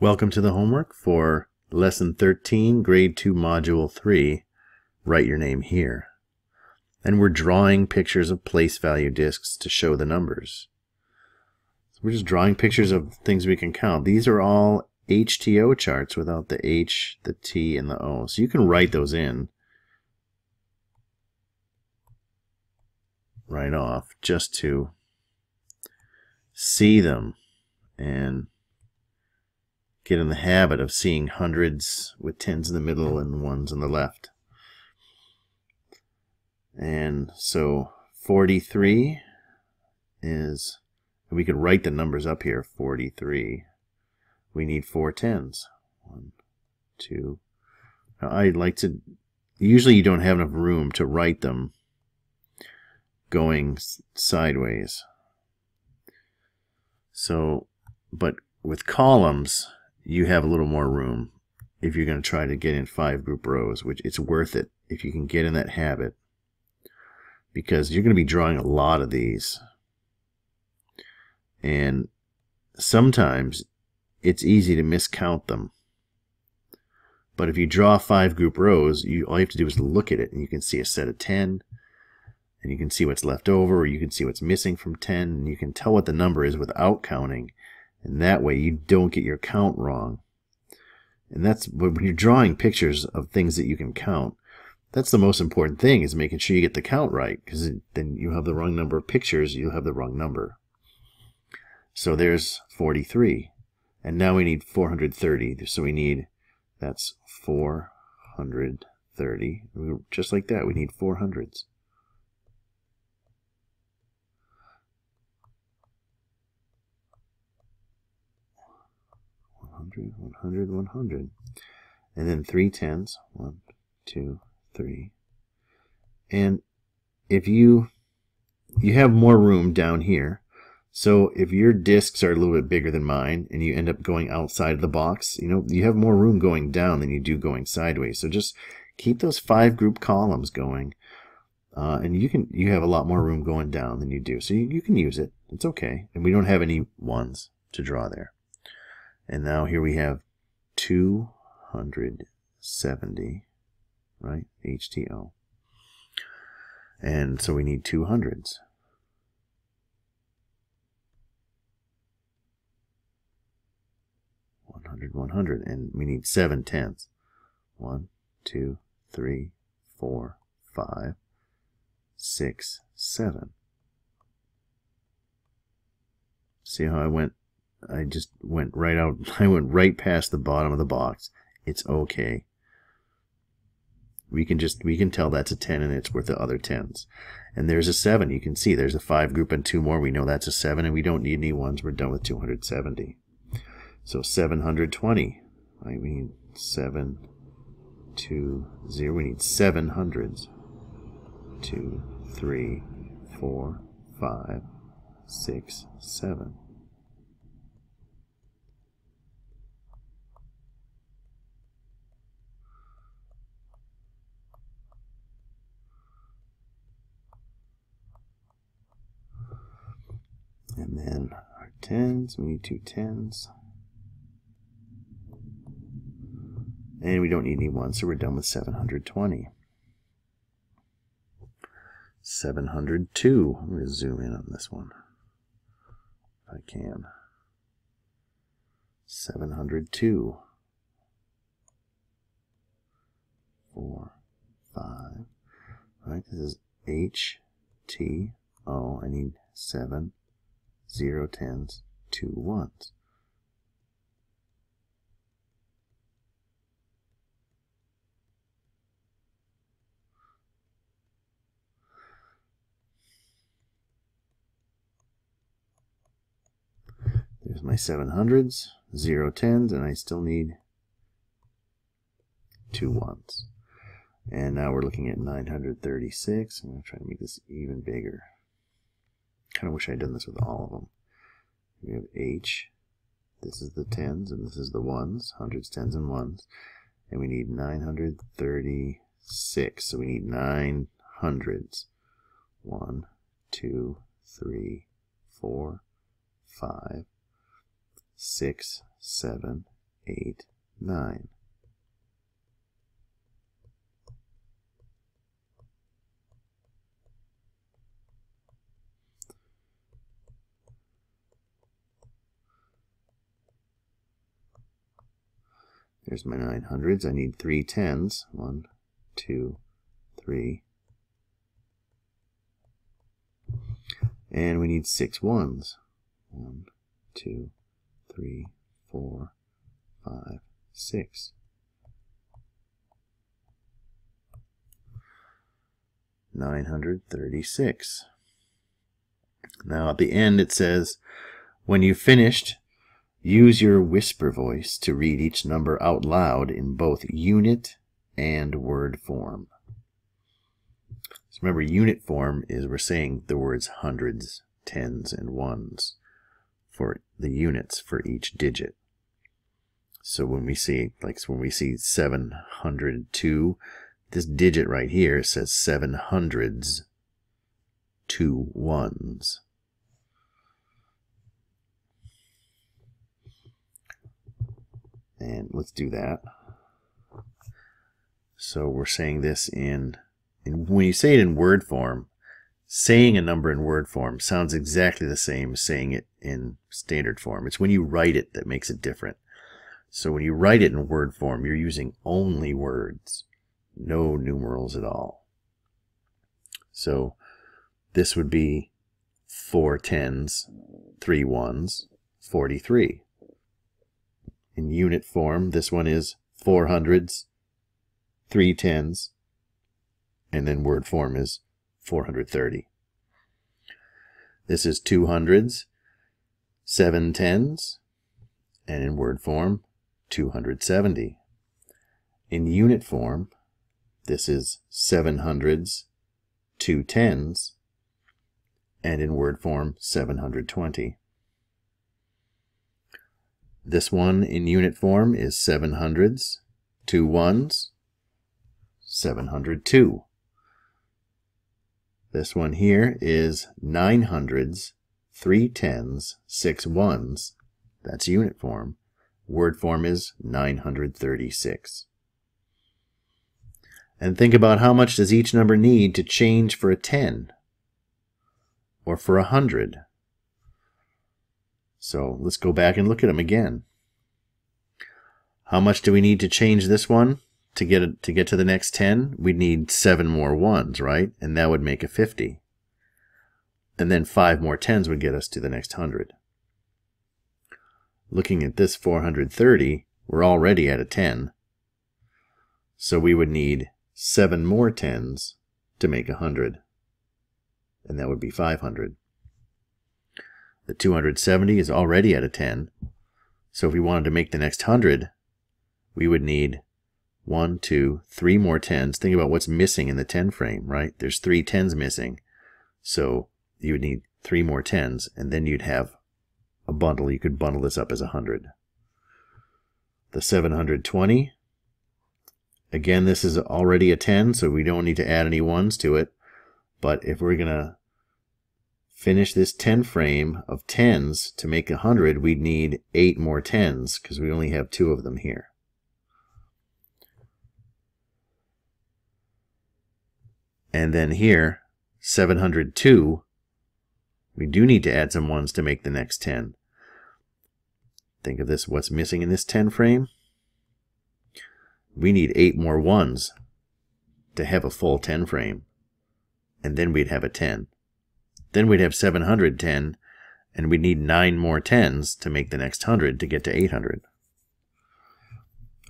Welcome to the homework for Lesson 13, Grade 2, Module 3. Write your name here. And we're drawing pictures of place value disks to show the numbers. So we're just drawing pictures of things we can count. These are all HTO charts without the H, the T, and the O. So you can write those in right off just to see them and get in the habit of seeing hundreds with tens in the middle and ones on the left. And so 43 is, we could write the numbers up here, 43. We need four tens. One, two. Now I'd like to, usually you don't have enough room to write them going sideways. So, but with columns, you have a little more room if you're going to try to get in five group rows, which it's worth it if you can get in that habit because you're going to be drawing a lot of these. And sometimes it's easy to miscount them. But if you draw five group rows, you all you have to do is look at it and you can see a set of 10 and you can see what's left over or you can see what's missing from 10 and you can tell what the number is without counting and that way you don't get your count wrong. And that's when you're drawing pictures of things that you can count. That's the most important thing is making sure you get the count right because then you have the wrong number of pictures, you have the wrong number. So there's 43. And now we need 430. So we need, that's 430. Just like that, we need 400s. 100, 100, 100. And then three tens. One, two, three. And if you you have more room down here, so if your discs are a little bit bigger than mine and you end up going outside of the box, you know, you have more room going down than you do going sideways. So just keep those five group columns going. Uh, and you can you have a lot more room going down than you do. So you, you can use it. It's okay. And we don't have any ones to draw there. And now here we have 270, right? HTO. And so we need two hundreds. One hundred, one hundred, and we need seven tenths. One, two, three, four, five, six, seven. See how I went I just went right out. I went right past the bottom of the box. It's okay. We can just, we can tell that's a 10 and it's worth the other 10s. And there's a 7. You can see there's a 5 group and 2 more. We know that's a 7 and we don't need any ones. We're done with 270. So 720. I mean, need 7, 2, 0. We need 7 hundreds. 2, 3, 4, 5, 6, 7. then our tens, we need two tens. And we don't need any ones, so we're done with 720. 702. I'm going to zoom in on this one if I can. 702. Four, five. All right, this is H, T, O. I need seven, 0 tens, 2 ones. There's my 700s, 0 tens, and I still need two ones. And now we're looking at 936. I'm going to try to make this even bigger kind of wish I had done this with all of them. We have H. This is the tens, and this is the ones. Hundreds, tens, and ones. And we need 936. So we need nine hundreds. One, two, three, four, five, six, seven, eight, nine. There's my 900s. I need three tens. One, two, three. And we need six ones. One, two, three, four, five, six. Nine hundred thirty-six. Now at the end it says, when you've finished, use your whisper voice to read each number out loud in both unit and word form. So remember, unit form is we're saying the words hundreds, tens, and ones for the units for each digit. So when we see, like when we see 702, this digit right here says seven hundreds, two ones. And let's do that. So we're saying this in, in when you say it in word form, saying a number in word form sounds exactly the same as saying it in standard form. It's when you write it that makes it different. So when you write it in word form, you're using only words, no numerals at all. So this would be four tens, three ones, 43. In unit form, this one is four hundreds, three tens, and then word form is 430. This is two hundreds, seven tens, and in word form, 270. In unit form, this is seven hundreds, two tens, and in word form, 720. This one in unit form is seven hundreds, two ones, 702. This one here is nine hundreds, three tens, six ones. That's unit form. Word form is 936. And think about how much does each number need to change for a 10 or for a 100. So let's go back and look at them again. How much do we need to change this one to get to get to the next 10? We'd need seven more ones, right? And that would make a 50. And then five more tens would get us to the next 100. Looking at this 430, we're already at a 10. So we would need seven more tens to make a 100. And that would be 500. The 270 is already at a 10. So if we wanted to make the next 100, we would need one, two, three more tens. Think about what's missing in the 10 frame, right? There's three tens missing. So you would need three more tens, and then you'd have a bundle. You could bundle this up as a 100. The 720, again, this is already a 10, so we don't need to add any ones to it. But if we're going to finish this 10 frame of tens to make a 100, we'd need eight more tens because we only have two of them here. And then here, 702, we do need to add some ones to make the next 10. Think of this, what's missing in this 10 frame? We need 8 more ones to have a full 10 frame. And then we'd have a 10. Then we'd have 710, and we'd need 9 more 10s to make the next 100 to get to 800.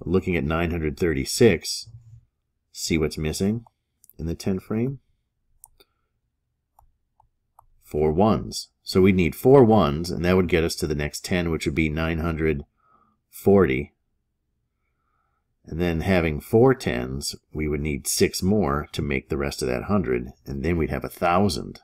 Looking at 936, see what's missing? in the 10 frame? Four ones. So we'd need four ones, and that would get us to the next 10, which would be 940. And then having four tens, we would need six more to make the rest of that 100, and then we'd have a 1,000.